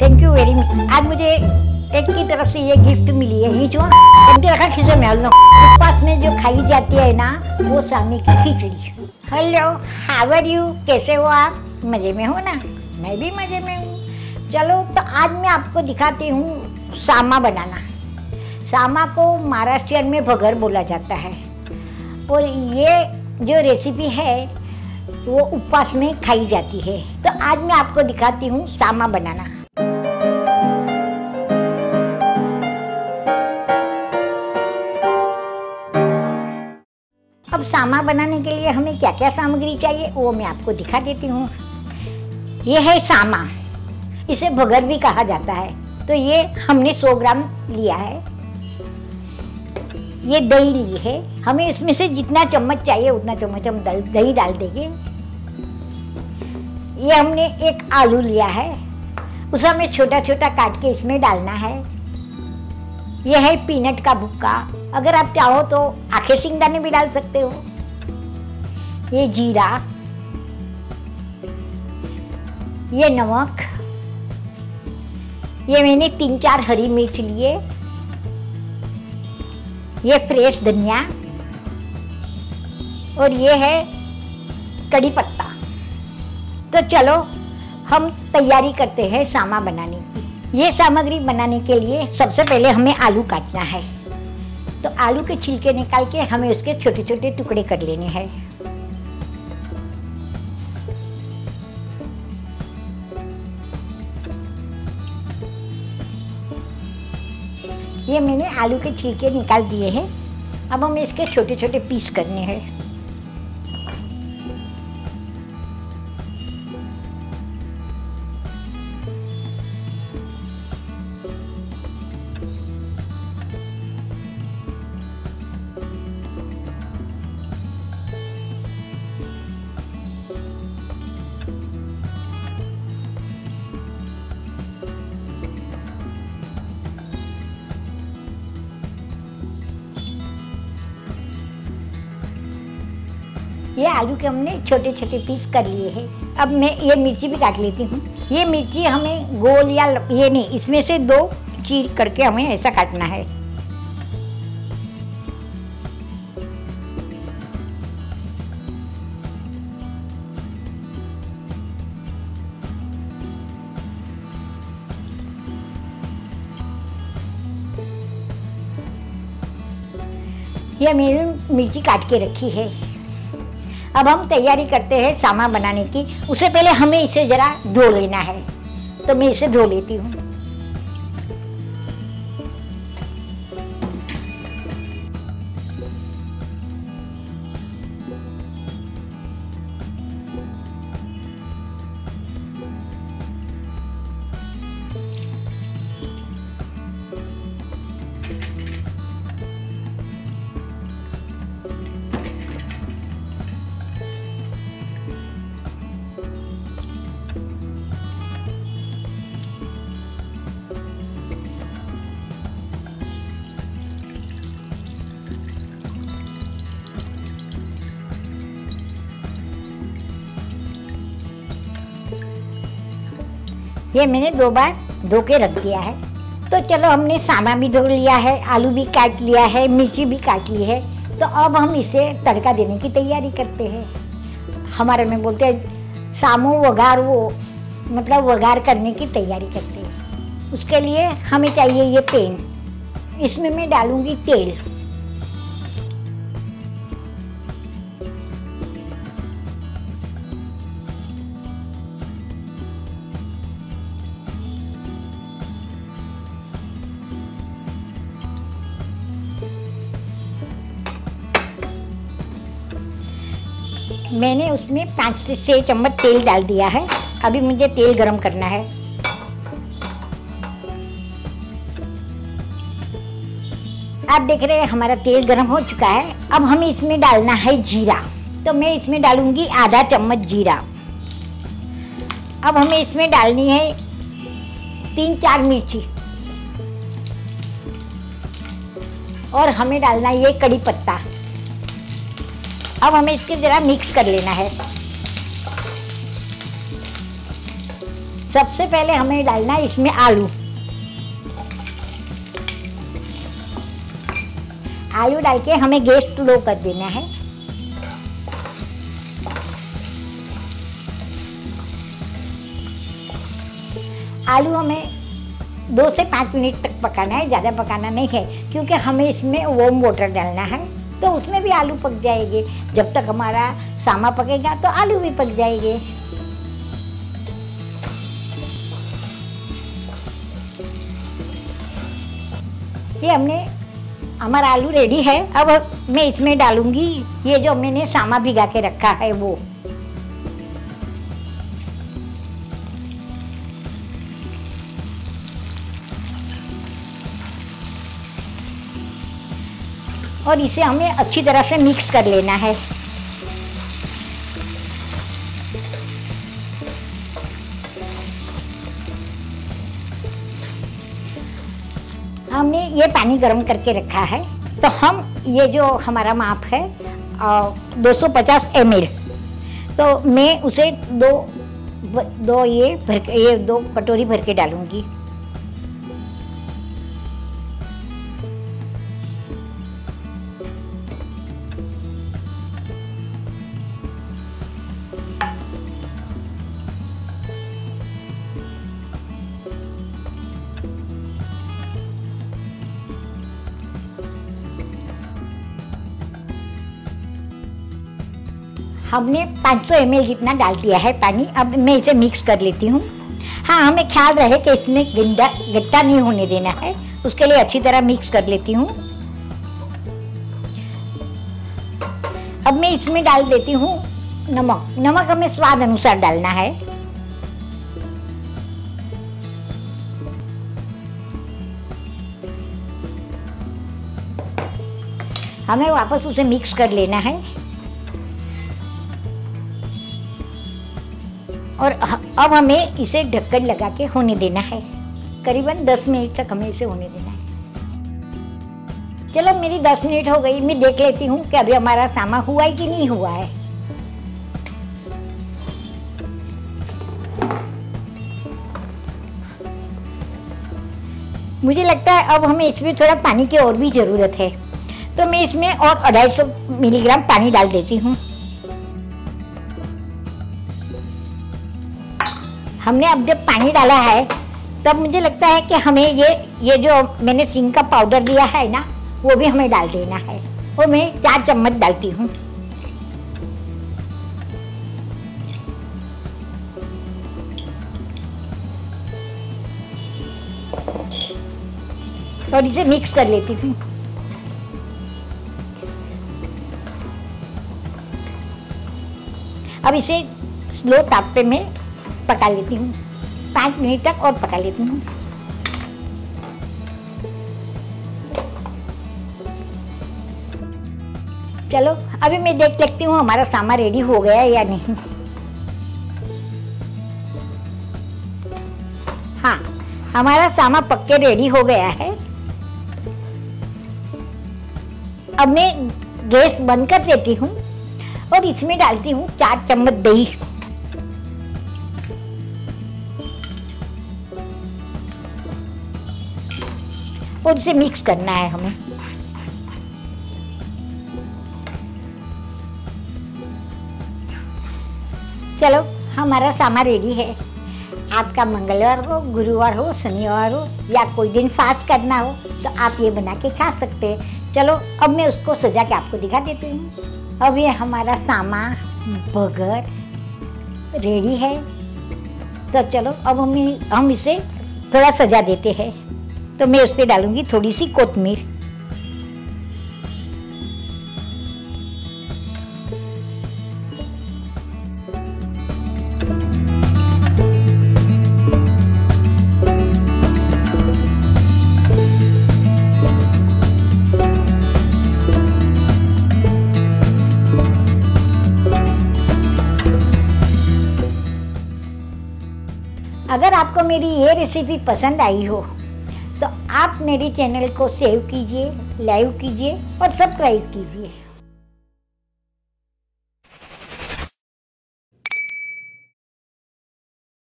Thank you very much आज मुझे एक की तरफ़ से ये गिफ्ट मिली है ही जो उनके रखा खिसे में लो उपवास में जो खाई जाती है ना, वो स्वामी की खिचड़ी। हेलो हाउ आर यू कैसे हो आप? मज़े में हो ना? मैं भी मज़े में हूँ। चलो तो आज मैं आपको दिखाती हूँ सामा बनाना। सामा को महाराष्ट्रियन में भगर बोला जाता है। और ये जो रेसिपी है, वो उपवास में खाई जाती है। तो आज मैं आपको दिखाती हूँ सामा बनाना। अब सामा बनाने के लिए हमें क्या क्या सामग्री चाहिए, वो मैं आपको दिखा देती हूँ। ये है सामा। इसे भगर भी कहा जाता है। तो ये हमने 100 ग्राम लिया है। ये दही ली है। हमें इसमें से जितना चम्मच चाहिए, उतना चम्मच हम दही डाल देंगे। ये हमने एक आलू लिया है। उसे हमें छोटा छोटा काट के इसमें डालना है। यह है पीनट का भुक्का। अगर आप चाहो तो आखे सिंगदाने भी डाल सकते हो। ये जीरा, ये नमक, ये मैंने तीन चार हरी मिर्च लिए, ये फ्रेश धनिया, और ये है कड़ी पत्ता। तो चलो, हम तैयारी करते हैं सामा बनाने की। ये सामग्री बनाने के लिए सबसे पहले हमें आलू काटना है। तो आलू के छिलके निकाल के हमें उसके छोटे छोटे टुकड़े कर लेने हैं। ये मैंने आलू के छिलके निकाल दिए हैं। अब हमें इसके छोटे छोटे पीस करने हैं। ये आलू के हमने छोटे छोटे पीस कर लिए हैं। अब मैं ये मिर्ची भी काट लेती हूँ। ये मिर्ची हमें गोल या ये नहीं, इसमें से दो चीर करके हमें ऐसा काटना है। ये मैंने मिर्ची काट के रखी है। अब हम तैयारी करते हैं सामा बनाने की। उससे पहले हमें इसे ज़रा धो लेना है। तो मैं इसे धो लेती हूँ। ये मैंने दो बार धो के रख दिया है। तो चलो हमने सामा भी धो लिया है, आलू भी काट लिया है, मिर्ची भी काट ली है। तो अब हम इसे तड़का देने की तैयारी करते हैं। हमारे में बोलते हैं, सामो वगार वो मतलब वगार करने की तैयारी करते हैं। उसके लिए हमें चाहिए ये पेन। इसमें मैं डालूँगी तेल। मैंने उसमें पाँच से छः चम्मच तेल डाल दिया है। अभी मुझे तेल गरम करना है। आप देख रहे हैं हमारा तेल गरम हो चुका है। अब हमें इसमें डालना है जीरा। तो मैं इसमें डालूँगी आधा चम्मच जीरा। अब हमें इसमें डालनी है तीन चार मिर्ची। और हमें डालना है ये कड़ी पत्ता। अब हमें इसके ज़रा मिक्स कर लेना है। सबसे पहले हमें डालना है इसमें आलू। आलू डाल के हमें गैस लो कर देना है। आलू हमें दो से पाँच मिनट तक पकाना है, ज़्यादा पकाना नहीं है, क्योंकि हमें इसमें वोम वाटर डालना है। तो उसमें भी आलू पक जाएँगे। जब तक हमारा सामा पकेगा तो आलू भी पक जाएँगे। ये हमने, हमारा आलू रेडी है। अब मैं इसमें डालूँगी। ये जो मैंने सामा भिगा के रखा है वो। और इसे हमें अच्छी तरह से मिक्स कर लेना है। हमने ये पानी गर्म करके रखा है। तो हम ये जो हमारा माप है दो सौ पचास एम तो मैं उसे दो दो ये भर के ये दो कटोरी भर के डालूँगी। हमने 500 सौ जितना डाल दिया है पानी, अब मैं इसे मिक्स कर लेती हूँ। हाँ हमें ख्याल रहे कि इसमें गंदा, गट्टा नहीं होने देना है। उसके लिए अच्छी तरह मिक्स कर लेती हूँ। अब मैं इसमें डाल देती हूँ नमक। नमक हमें स्वाद अनुसार डालना है। हमें वापस उसे मिक्स कर लेना है। और अब हमें इसे ढक्कन लगा के होने देना है। करीबन 10 मिनट तक हमें इसे होने देना है। चलो, मेरी 10 मिनट हो गई। मैं देख लेती हूँ कि अभी हमारा सामा हुआ है कि नहीं हुआ है। मुझे लगता है अब हमें इसमें थोड़ा पानी की और भी ज़रूरत है। तो मैं इसमें और अढ़ाई सौ मिलीग्राम पानी डाल देती हूँ। हमने अब जब पानी डाला है, तब मुझे लगता है कि हमें ये ये जो मैंने सिंग का पाउडर लिया है ना, वो भी हमें डाल देना है। वो मैं चार चम्मच डालती हूँ। और इसे मिक्स कर लेती हूँ। अब इसे स्लो ताप पे में पका लेती हूँ। पाँच मिनट तक और पका लेती हूँ। चलो, अभी मैं देख लेती हूँ हमारा सामान रेडी हो गया या नहीं। हाँ हमारा सामा पक्के रेडी हो गया है। अब मैं गैस बंद कर देती हूँ और इसमें डालती हूँ चार चम्मच दही। इसे मिक्स करना है हमें। चलो, हमारा सामान रेडी है। आपका मंगलवार हो, गुरुवार हो, शनिवार हो, या कोई दिन फास्ट करना हो तो आप ये बना के खा सकते हैं। चलो, अब मैं उसको सजा के आपको दिखा देती हूँ। अब ये हमारा सामा बगर रेडी है। तो चलो, अब हम हम इसे थोड़ा सजा देते हैं। तो मैं उस पर डालूँगी थोड़ी सी कोतमीर अगर आपको मेरी ये रेसिपी पसंद आई हो तो आप मेरे चैनल को सेव कीजिए लाइव कीजिए और सब्सक्राइब कीजिए।